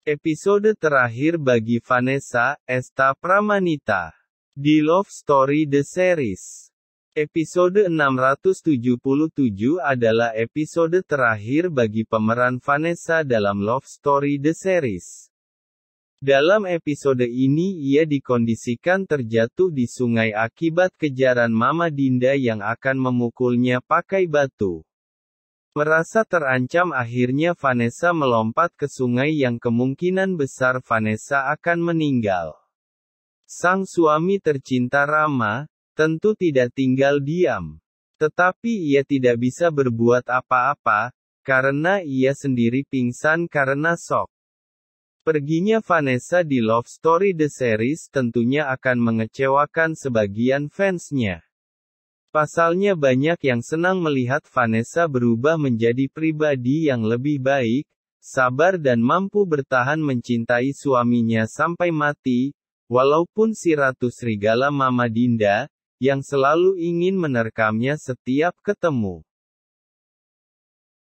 Episode terakhir bagi Vanessa, Esta Pramanita. Di Love Story The Series. Episode 677 adalah episode terakhir bagi pemeran Vanessa dalam Love Story The Series. Dalam episode ini ia dikondisikan terjatuh di sungai akibat kejaran Mama Dinda yang akan memukulnya pakai batu. Merasa terancam akhirnya Vanessa melompat ke sungai yang kemungkinan besar Vanessa akan meninggal. Sang suami tercinta Rama, tentu tidak tinggal diam. Tetapi ia tidak bisa berbuat apa-apa, karena ia sendiri pingsan karena sok. Perginya Vanessa di Love Story The Series tentunya akan mengecewakan sebagian fansnya. Pasalnya banyak yang senang melihat Vanessa berubah menjadi pribadi yang lebih baik, sabar dan mampu bertahan mencintai suaminya sampai mati, walaupun si Ratu Serigala Mama Dinda, yang selalu ingin menerkamnya setiap ketemu.